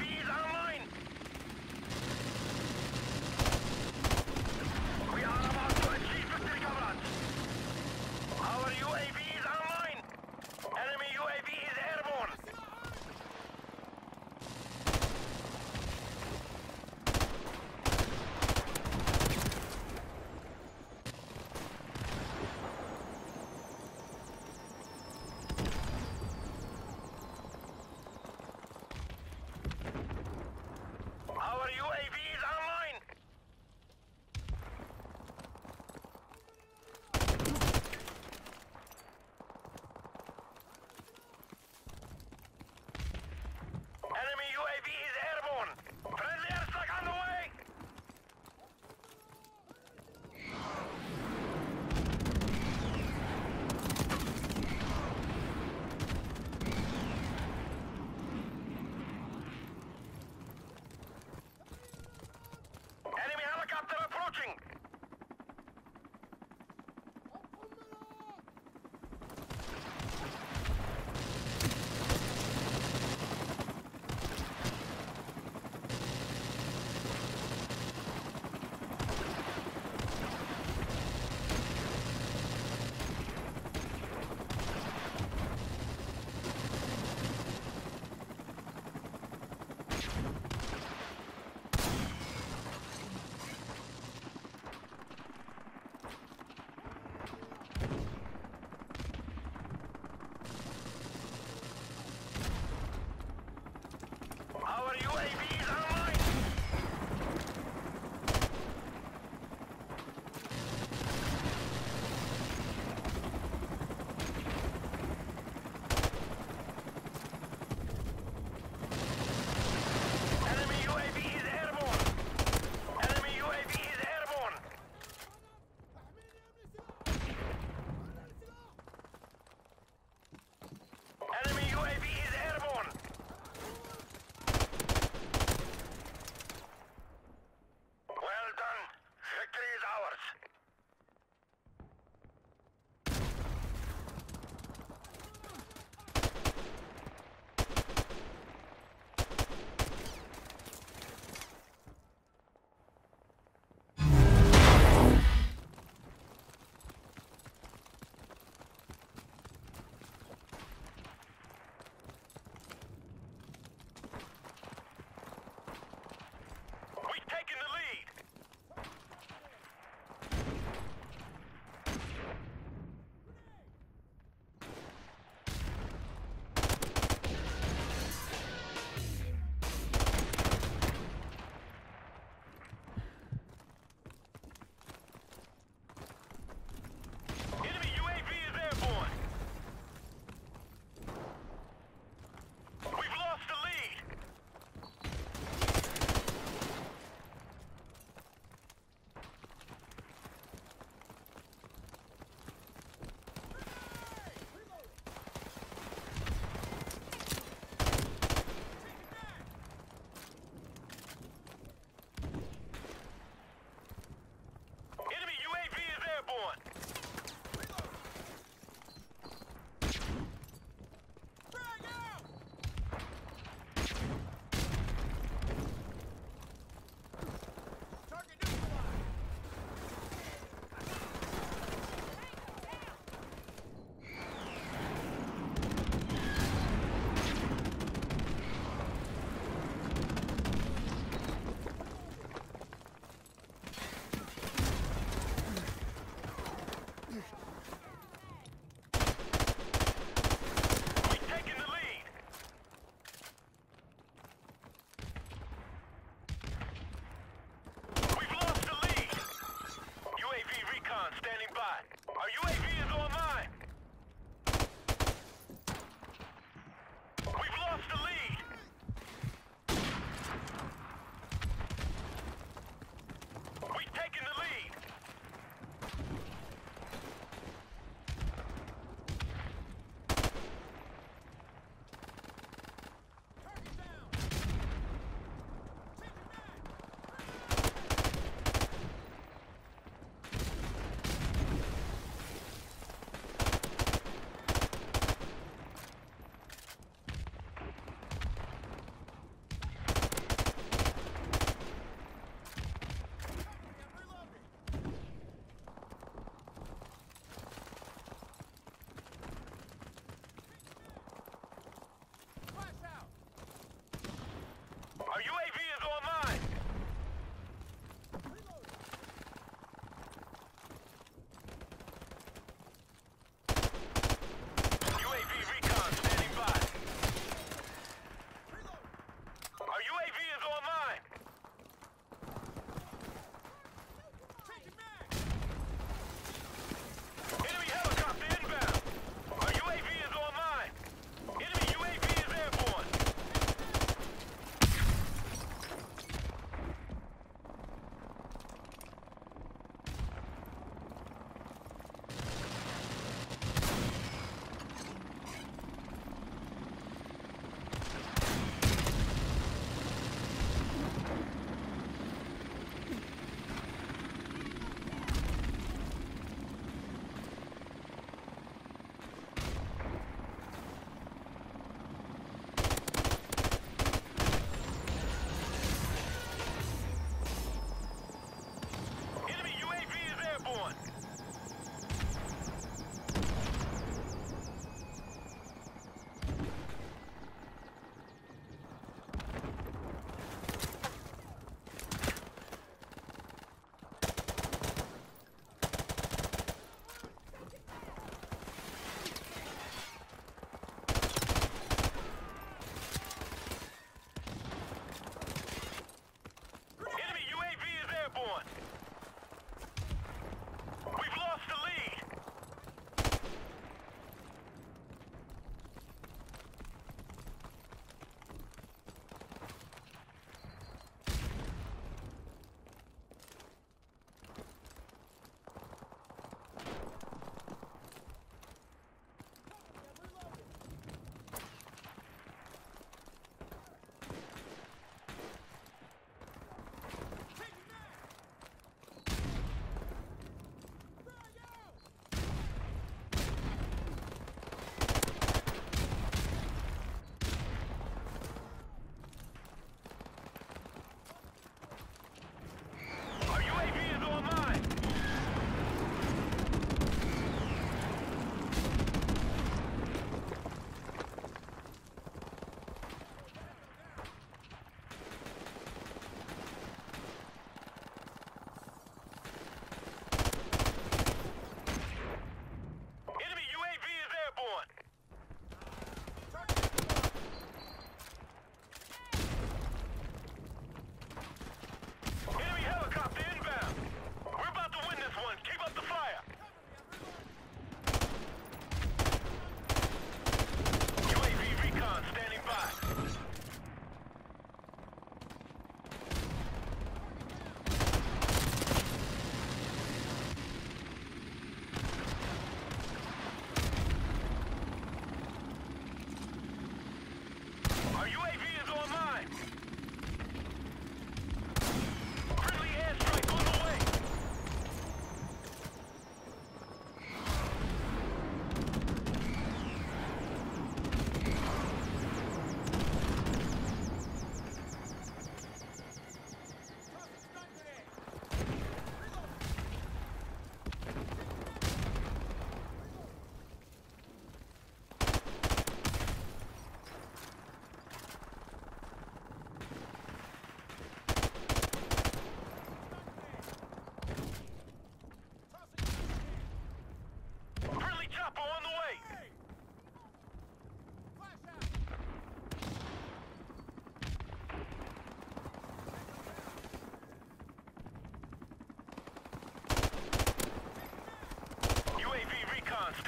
UAV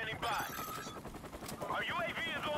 Standing by. Our UAV is